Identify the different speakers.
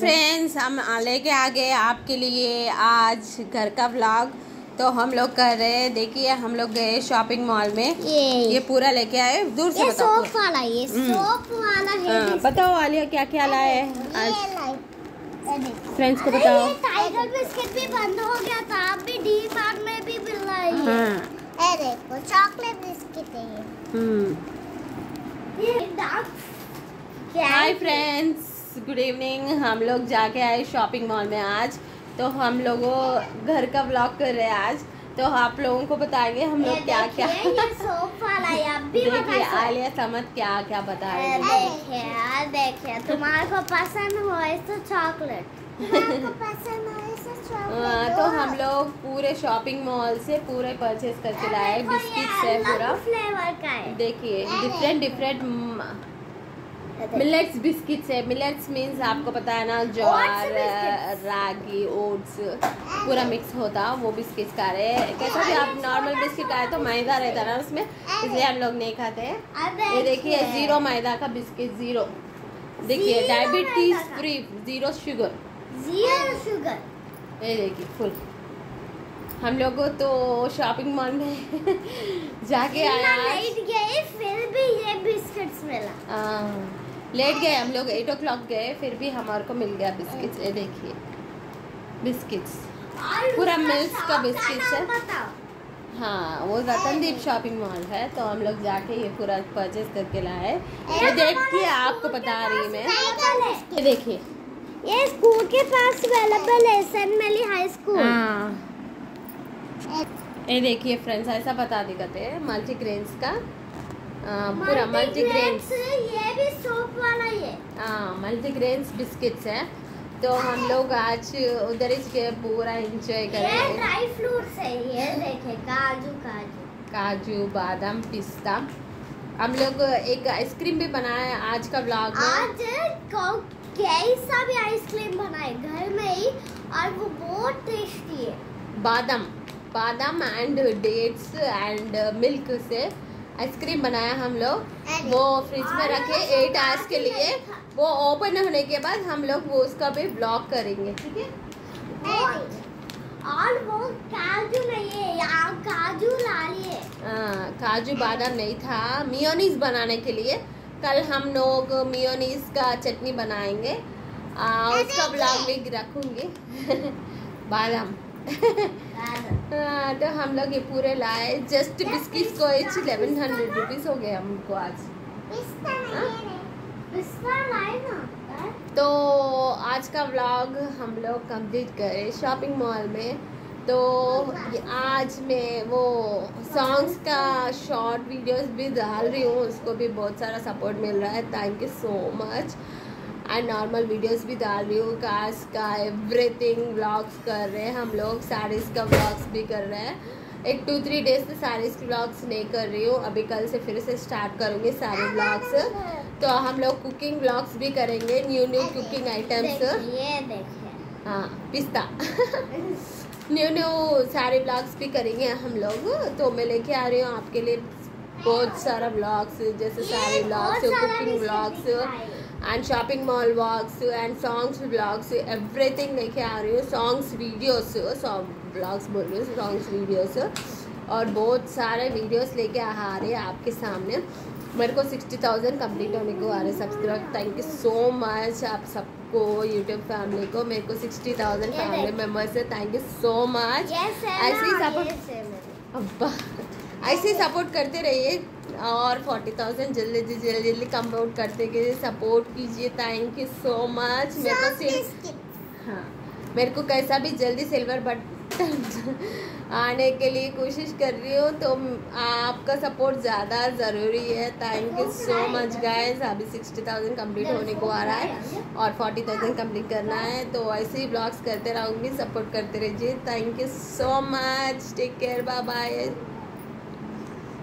Speaker 1: Friends हम लेके आ गए आपके लिए आज घर का व्लॉग तो हम लोग कर रहे हैं देखिए हम लोग गए शॉपिंग मॉल में।
Speaker 2: ये।
Speaker 1: ये पूरा लेके आए दूर से
Speaker 2: ये
Speaker 1: बताओ
Speaker 2: सोप वाला ये
Speaker 1: हम्म।
Speaker 2: सोप वाला है।
Speaker 1: हाँ, बताओ आलिया क्या क्या लाए आज। फ्रेंड्स को बताओ।
Speaker 2: टाइगर बिस्किट भी बंद हो गया था अब भी डी मार्ट में भी मिल रहा है।
Speaker 1: हाँ।
Speaker 2: देखो चॉकलेट बिस्किट है ये।
Speaker 1: हम्म।
Speaker 2: Dark
Speaker 1: hi friends good evening. हम लोग जाके आए शॉपिंग मॉल में आज। तो हम लोगों घर का व्लॉग कर रहे हैं आज। तो आप लोगों को बताएँगे हम लोग क्या क्या
Speaker 2: देखिए, है
Speaker 1: आलिया समझ क्या क्या बता रही
Speaker 2: देखिए देखिए तुम्हारे को पसंद हो तो चॉकलेट हो तो
Speaker 1: हाँ, तो हम लोग पूरे शॉपिंग मॉल से पूरे परचेज करके लाए। बिस्किट है पूरा।
Speaker 2: फ्लेवर का है।
Speaker 1: देखिए डिफरेंट डिफरेंट मिलेट्स बिस्किट्स है. मिलेट्स मीन्स आपको पता है ना ज्वार रागी ओट्स पूरा मिक्स होता वो बिस्किट्स खा रहे हैं. कैसा भी आप नॉर्मल बिस्किट खाए तो मैदा रहता ना उसमें इसलिए हम लोग नहीं खाते हैं. ये देखिए ज़ीरो मैदा का बिस्किट ज़ीरो देखिए diabetes free zero sugar
Speaker 2: zero sugar
Speaker 1: ये देखिए फुल हम लोग तो शॉपिंग मॉल में जाके आया।
Speaker 2: फिर भी ये बिस्किट्स मिला.
Speaker 1: हाँ, लेट गए हम लोग एट ओ क्लॉक गए फिर भी हमारे को मिल गया बिस्किट्स। ये देखिए बिस्किट्स। पूरा मिल्क का बिस्किट्स है। हाँ वो रतनदीप शॉपिंग मॉल है तो हम लोग जाके ये पूरा परचेज करके लाए।
Speaker 2: ये
Speaker 1: देख के आपको बता रही मैं। ये देखिए।
Speaker 2: ये स्कूल के पास अवेलेबल है सेंट मेली हाई स्कूल
Speaker 1: हाँ। ये देखिए फ्रेंड्स ऐसा बता दी कहते हैं मल्टी ग्रेन्स का। पूरा मल्टी ग्रेन्स
Speaker 2: ये भी सोप वाला ही है।
Speaker 1: हाँ मल्टी ग्रेन्स बिस्किट्स है। तो हम लोग आज उधर ही के पूरा एंजॉय
Speaker 2: ये
Speaker 1: करेंगे।
Speaker 2: ड्राई फ्रूट्स है ये देखे काजू काजू।
Speaker 1: काजू बादाम पिस्ता। हम लोग एक आइसक्रीम भी बनाया आज का ब्लॉग
Speaker 2: आज कैसा भी आइसक्रीम बनाए घर में ही और वो बहुत टेस्टी है।
Speaker 1: बादाम। बादाम एंड डेट्स एंड मिल्क से आइसक्रीम बनाया हम लोग। वो फ्रिज में रखे एट आवर्स के लिए। वो ओपन होने के बाद हम लोग वो उसका भी ब्लॉक करेंगे ठीक है?
Speaker 2: और वो काजू नहीं है काजू ला
Speaker 1: हाँ, काजू बादाम नहीं था। मियोनीस बनाने के लिए। कल हम लोग मियोनीज का चटनी बनाएँगे। आ, उसका ब्लॉग भी रखूँगी। बादाम। हाँ, तो हम लोग ये पूरे लाए। जस्ट बिस्किट को इलेवन हंड्रेड रुपीज़ हो गए हमको आज।
Speaker 2: है? पिस्ता लाए ना
Speaker 1: तो आज का व्लॉग हम लोग कंप्लीट करे शॉपिंग मॉल में। तो आज मैं वो सॉन्ग्स का शॉर्ट वीडियोस भी डाल रही हूँ उसको भी बहुत सारा सपोर्ट मिल रहा है। Thank you so much and normal videos भी डाल रही हूँ। कास्ट का एवरीथिंग व्लॉग्स कर रहे हैं हम लोग। साड़ीज़ का व्लॉग्स भी कर रहे हैं। एक टू थ्री डेज़ से साड़ीज़ के व्लॉग्स नहीं कर रही हूँ। अभी कल से फिर से स्टार्ट करूँगी सारे व्लॉग्स तो हम लोग कुकिंग व्लॉग्स भी करेंगे न्यू न्यू कुकिंग आइटम्स हाँ पिस्ता। न्यू न्यू सारे ब्लॉग्स भी करेंगे हम लोग। तो मैं लेके आ रही हूँ आपके लिए बहुत सारा ब्लॉग्स जैसे सारे blogs cooking blogs. And shopping mall vlogs and songs blogs everything लेके आ रही हूँ। सॉन्ग्स वीडियोस ब्लॉग्स बोल रही हूँ सॉन्ग्स वीडियोस और बहुत सारे वीडियोस लेके आ रहे हैं आपके सामने। मेरे को सिक्सटी थाउज़ेंड कंप्लीट होने को आ रहे subscribe thank you so much आप सबको यूट्यूब फैमिली को। मेरे को सिक्सटी थाउज़ेंड फैमिली। मेंबर्स है। थैंक यू सो मच ऐसे ही
Speaker 2: है मेरे।
Speaker 1: अब्बा। ऐसे ही सपोर्ट करते रहिए। और फोर्टी थाउज़ेंड जल्दी जल्दी जल्दी जल्दी कम आउट करते कीजिए सपोर्ट कीजिए। थैंक यू सो मच मेरे को सिर्फ़ हाँ मेरे को कैसा भी जल्दी सिल्वर बटन आने के लिए कोशिश कर रही हूँ तो आपका सपोर्ट ज़्यादा ज़रूरी है। Thank you so much guys अभी सिक्सटी थाउज़ेंड कंप्लीट होने को आ रहा है और फोर्टी थाउज़ेंड कंप्लीट करना है। तो ऐसे ही ब्लॉग्स करते रहूँगी सपोर्ट करते रहिए। Thank you so much take care bye bye